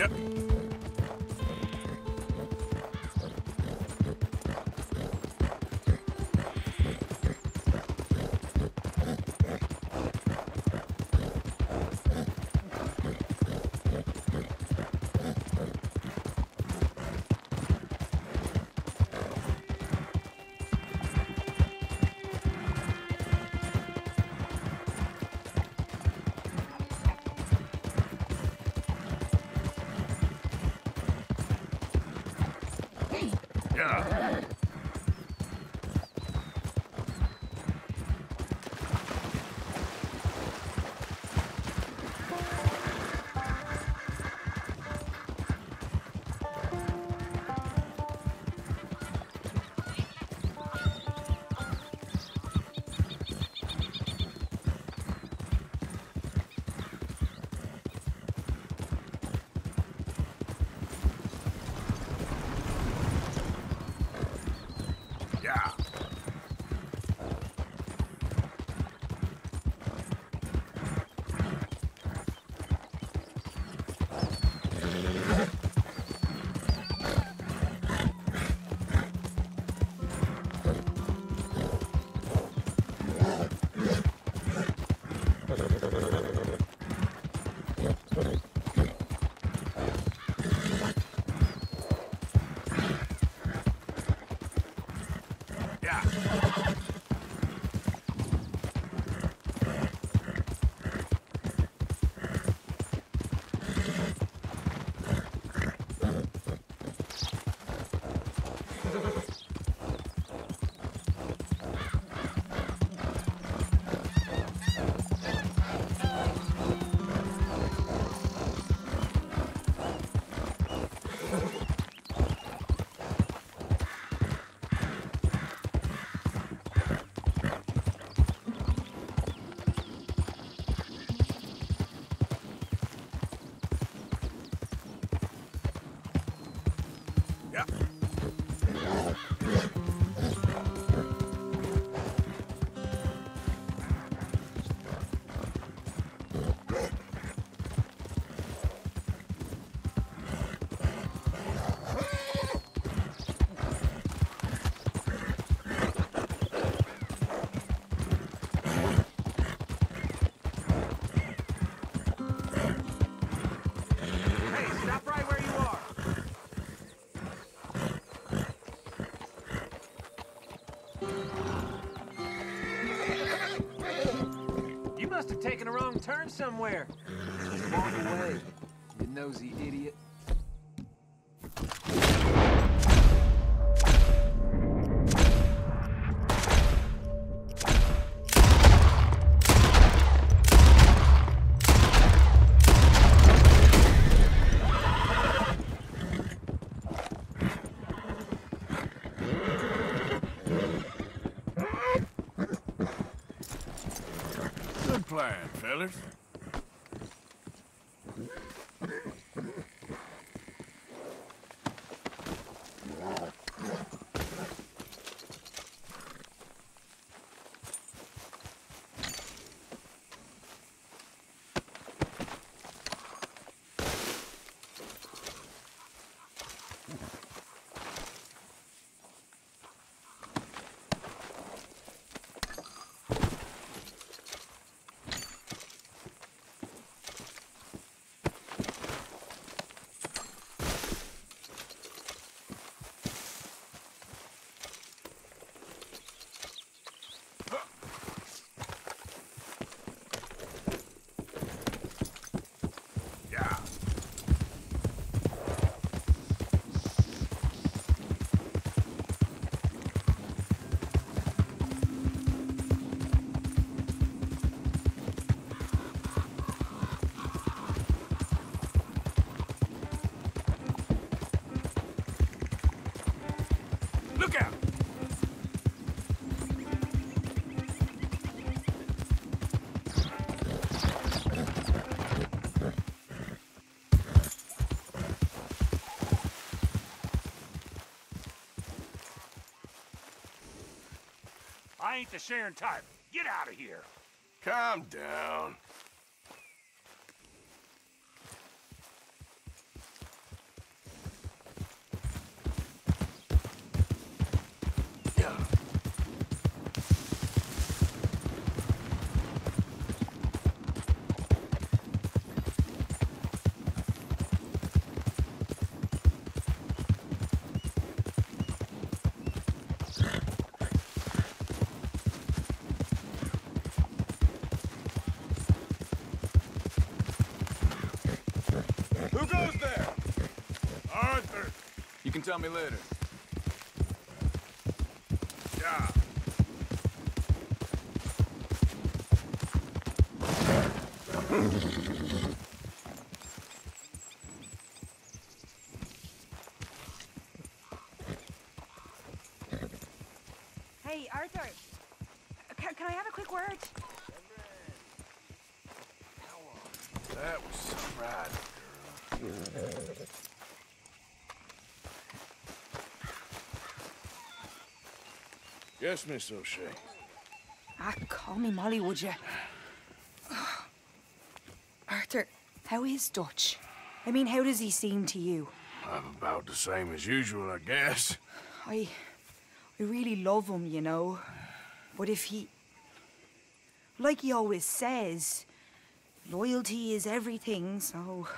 Yep. Somewhere. Just walk away, you nosy idiot. Good plan, fellas. The sharing type. Get out of here. Calm down. You can tell me later. Yeah. Hey, Arthur. Can, can I have a quick word? That was some ride, girl. Yes, Miss O'Shea. Ah, call me Molly, would you? Arthur, how is Dutch? I mean, how does he seem to you? I'm about the same as usual, I guess. I... I really love him, you know. But if he... Like he always says, loyalty is everything, so...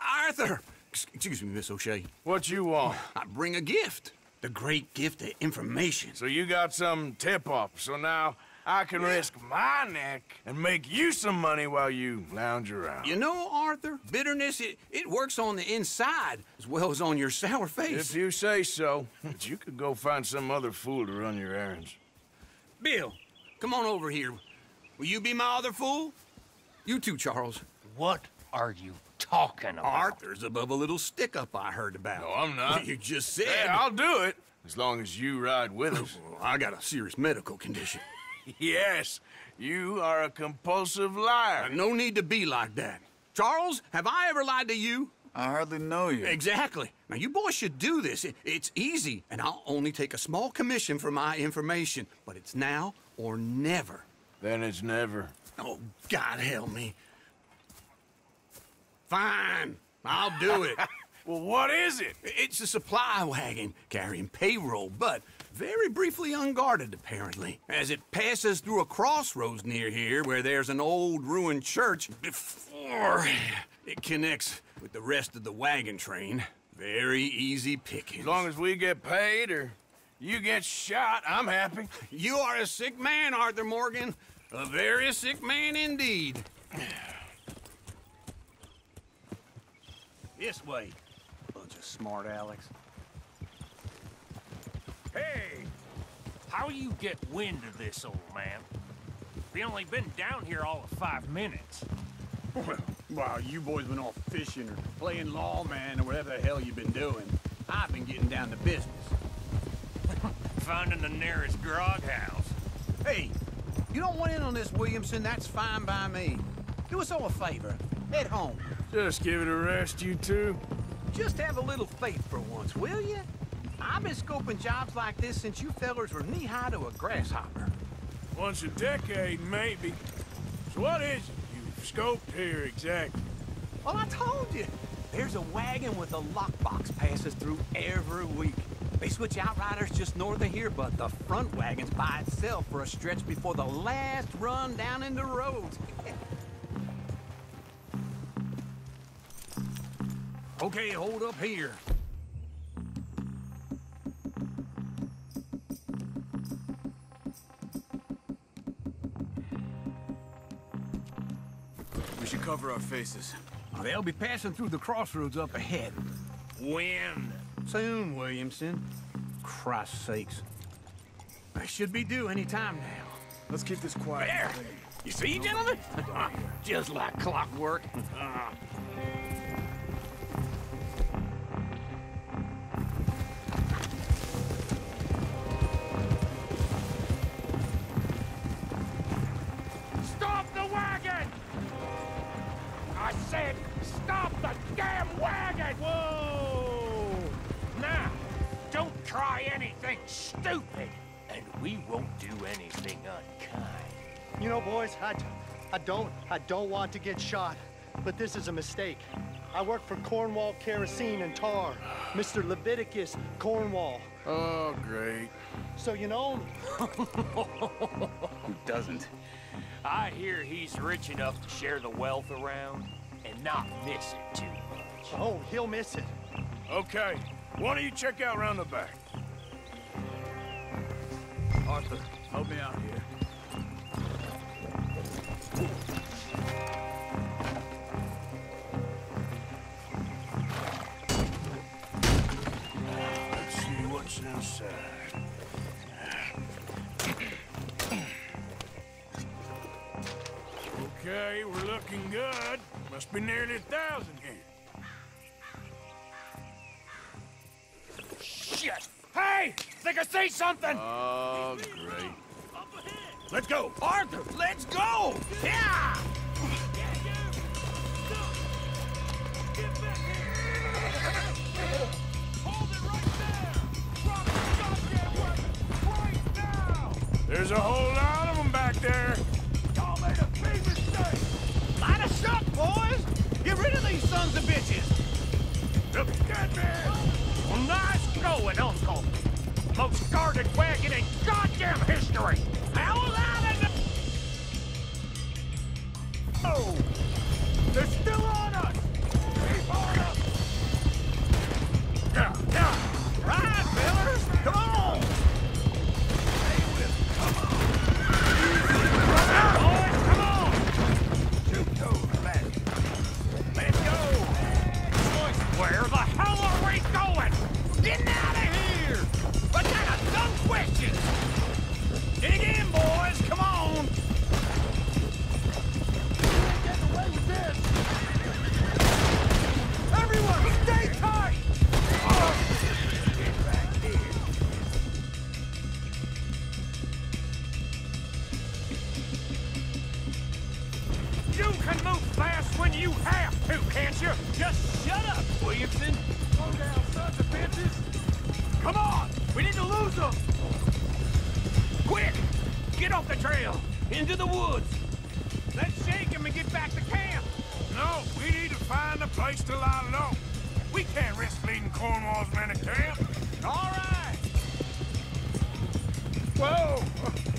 Arthur! Excuse me, Miss O'Shea. What you want? I bring a gift. The great gift of information. So you got some tip-off, so now I can risk my neck and make you some money while you lounge around. You know, Arthur, bitterness, it, it works on the inside as well as on your sour face. If you say so, but you could go find some other fool to run your errands. Bill, come on over here. Will you be my other fool? You too, Charles. What are you talking about? Arthur's above a little stick-up I heard about. No, I'm not. You just said... Yeah, I'll do it, as long as you ride with us. Well, I got a serious medical condition. yes, you are a compulsive liar. No need to be like that. Charles, have I ever lied to you? I hardly know you. Exactly. Now, you boys should do this. It- it's easy, and I'll only take a small commission for my information. But it's now or never. Then it's never. Oh, God help me. Fine. I'll do it. Well, what is it? it's a supply wagon carrying payroll, but very briefly unguarded, apparently, as it passes through a crossroads near here where there's an old ruined church before it connects with the rest of the wagon train. Very easy picking. As long as we get paid or you get shot, I'm happy. You are a sick man, Arthur Morgan. A very sick man indeed. This way. Bunch of smart Alex. Hey! How you get wind of this, old man? We only been down here all of five minutes. Well, while you boys been off fishing or playing lawman or whatever the hell you've been doing, I've been getting down to business. Finding the nearest grog house. Hey, you don't want in on this, Williamson, that's fine by me. Do us all a favor. Head home. Just give it a rest, you two. Just have a little faith for once, will you? I've been scoping jobs like this since you fellers were knee-high to a grasshopper. Once a decade, maybe. So what is it you've scoped here exactly? Well, I told you. There's a wagon with a lockbox passes through every week. They switch outriders just north of here, but the front wagon's by itself for a stretch before the last run down in the roads. Okay, hold up here. We should cover our faces. They'll be passing through the crossroads up ahead. When? Soon, Williamson. Christ's sakes. They should be due any time now. Let's keep this quiet. There! You see, gentlemen? Just like clockwork. said, stop the damn wagon! Whoa! Now, don't try anything stupid, and we won't do anything unkind. You know, boys, I, I don't, I don't want to get shot, but this is a mistake. I work for Cornwall Kerosene and Tar, Mr. Leviticus Cornwall. Oh, great. So you know, Who doesn't? I hear he's rich enough to share the wealth around and not miss it too much. oh, he'll miss it. Okay, why don't you check out round the back? Arthur, help me out here. house outside. Okay, we're looking good. Must be nearly a thousand here. Shit! Hey! Think I see something! Oh, great. Let's go! Arthur, let's go! Yeah! There's a whole lot of them back there. Boys! Get rid of these sons of bitches! Look at me! Well, nice going, Uncle! Most guarded wagon in goddamn history! How was I to Oh! They're still get off the trail, into the woods. Let's shake him and get back to camp. No, we need to find a place to lie low. We can't risk leading Cornwall's men to camp. All right. Whoa!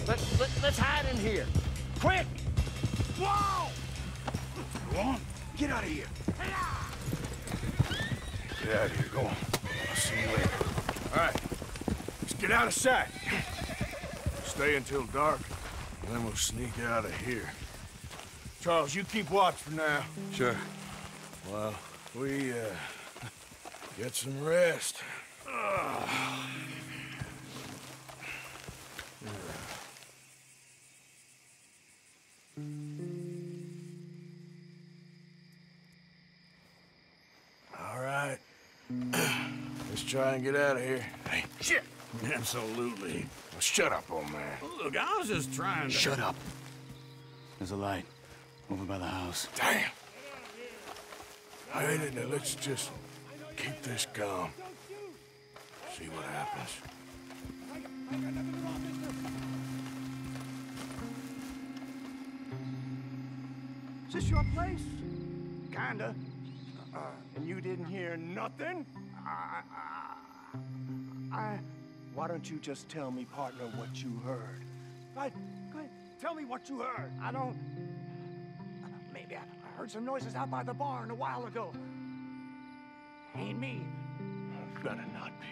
Let, let, let's hide in here. Quick! Whoa! Go on, get out of here. Get out of here, go on. I'll see you later. All right, let's get out of sight. Stay until dark, and then we'll sneak out of here. Charles, you keep watch for now. Sure. Well, we, uh, get some rest. All right. Let's try and get out of here. Hey, shit! Absolutely. Well, shut up, old man. Look, I was just trying to... Shut up. There's a light over by the house. Damn. All right, now let's just keep this calm. See what happens. Is this your place? Kinda. Uh, and you didn't hear nothing? I, I, I, why don't you just tell me, partner, what you heard? Right, go ahead. Tell me what you heard. I don't... Maybe I, heard some noises out by the barn a while ago. Ain't me. Better not be.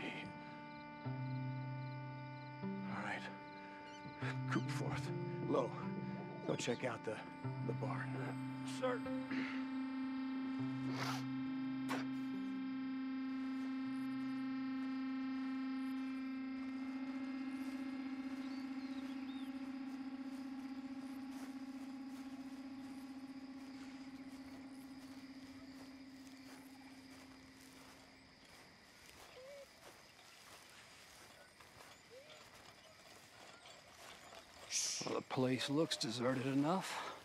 All right. Coopforth. Low. Go check out the, the barn. Sir. Well, the place looks deserted enough.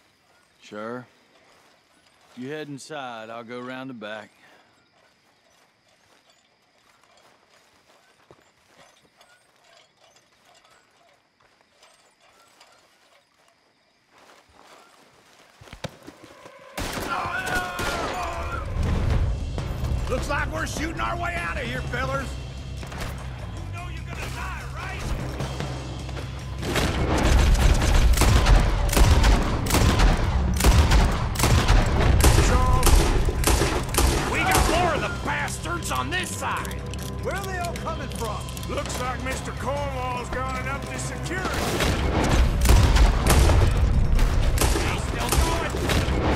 Sure. You head inside, I'll go round the back. Looks like we're shooting our way out of here, fellers. Bastards on this side. Where are they all coming from? Looks like Mr. Cornwall's gone and upped his security. He's still going.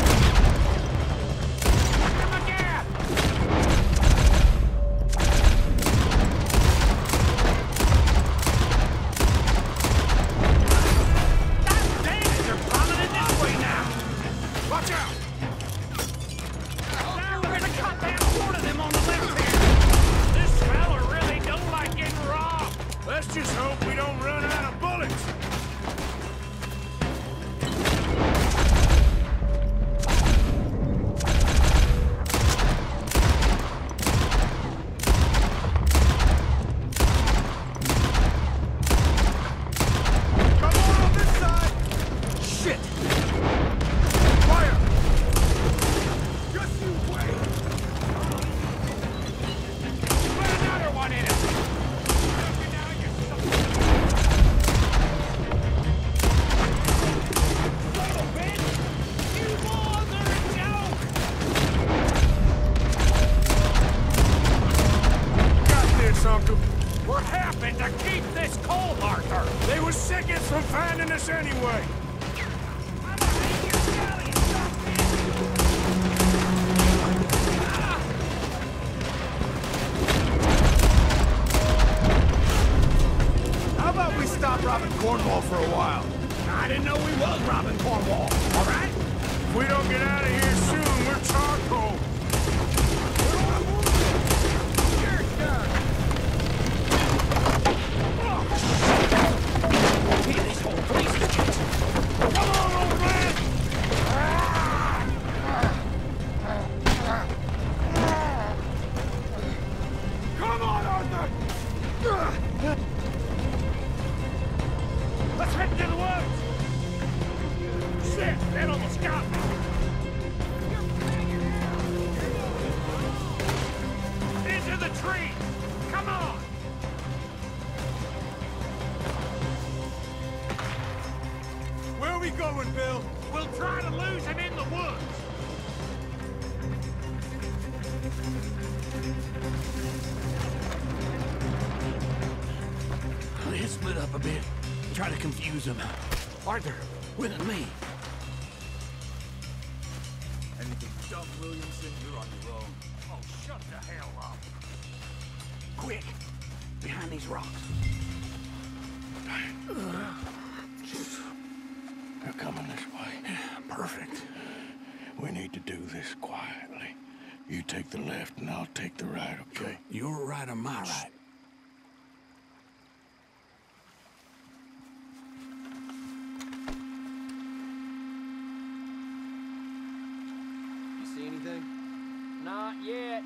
Robbing Cornwall for a while? I didn't know we was robbing Cornwall, all right? If we don't get out of here soon, we're charcoal. Come on, old bit. Try to confuse them. Arthur, win with me. Anything dumb, Williamson, you're on your own. Oh, shut the hell up. Quick, behind these rocks. They're coming this way. Perfect. We need to do this quietly. You take the left and I'll take the right, okay? Your right or my right? You see anything? Not yet.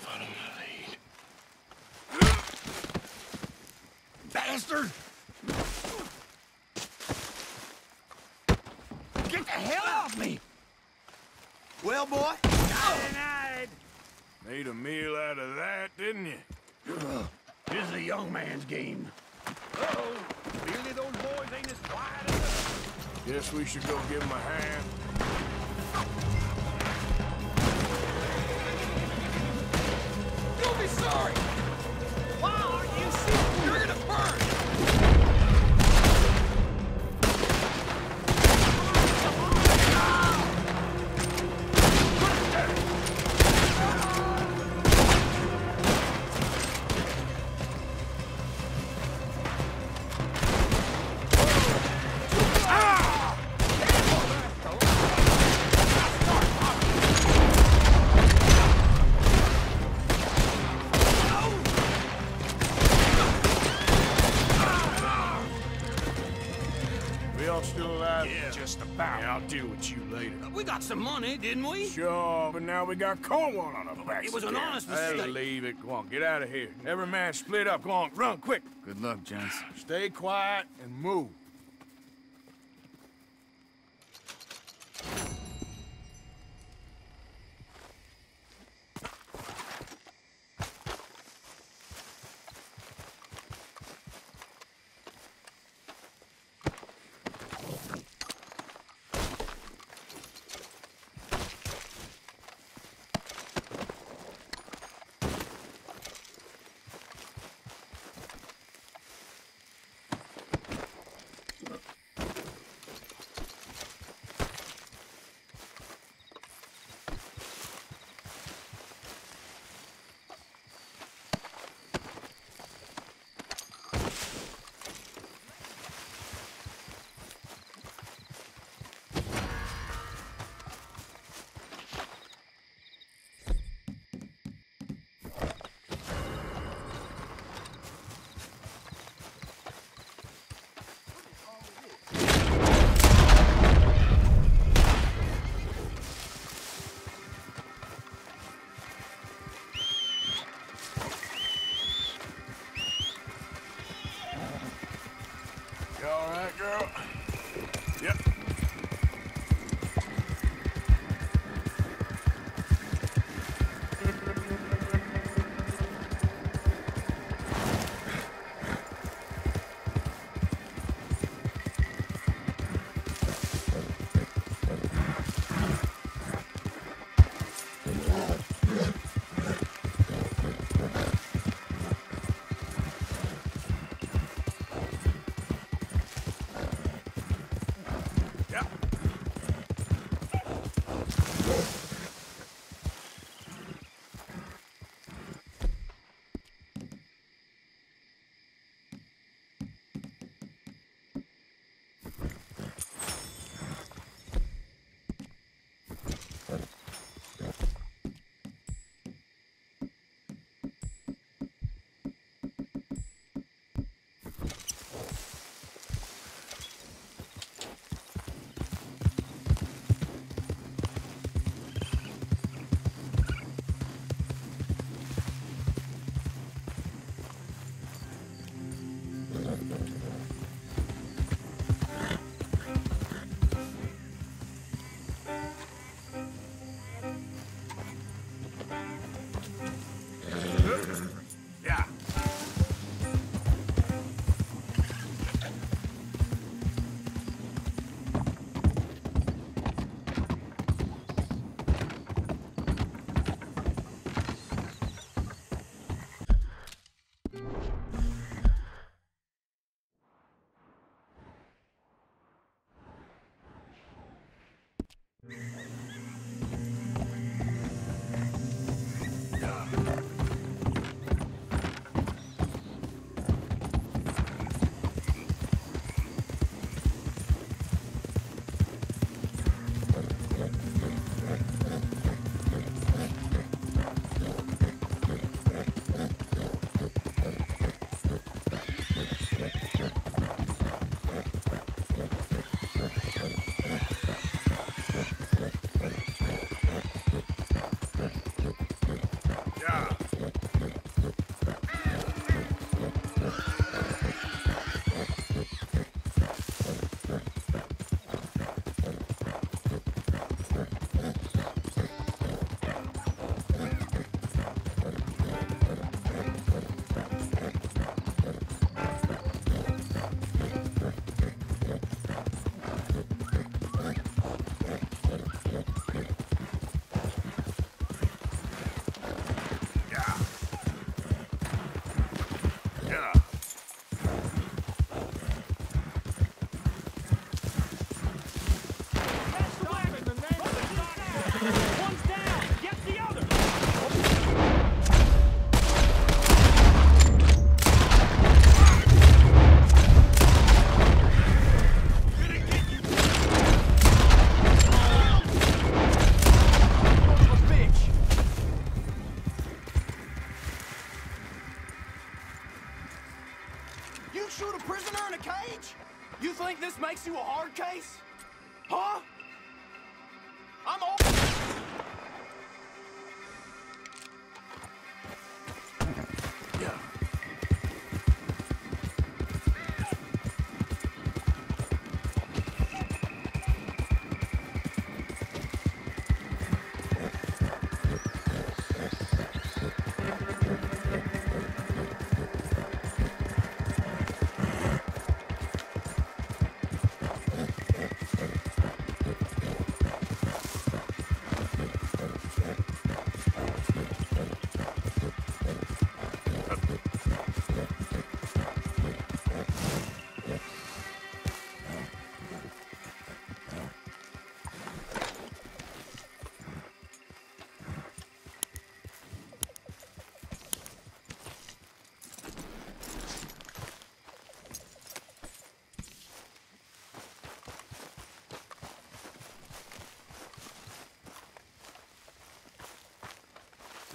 Follow my lead. Bastard! Get the hell off me! Well, boy, Denied! Made a meal out of that, didn't you? This is a young man's game. Uh-oh. Really, those boys ain't as quiet as. Guess we should go give him a hand. You'll be sorry! Why aren't you shooting? You're gonna burn! Some money, didn't we? Sure, but now we got Cornwall on our backs. It was an again. honest That'll leave it. Go on, get out of here. Every man split up. Go on, run, quick. Good luck, gents. Stay quiet and move. You all right, girl? Huh? I'm all...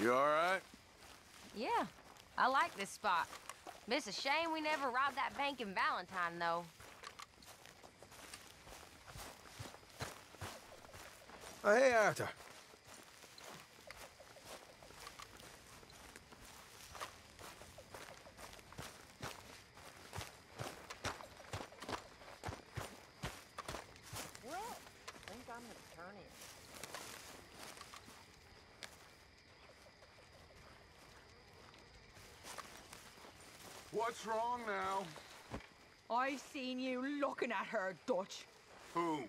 You all right? Yeah, I like this spot. It's a shame we never robbed that bank in Valentine, though. Oh, hey, Arthur. What's wrong now? I seen you looking at her, Dutch. Him.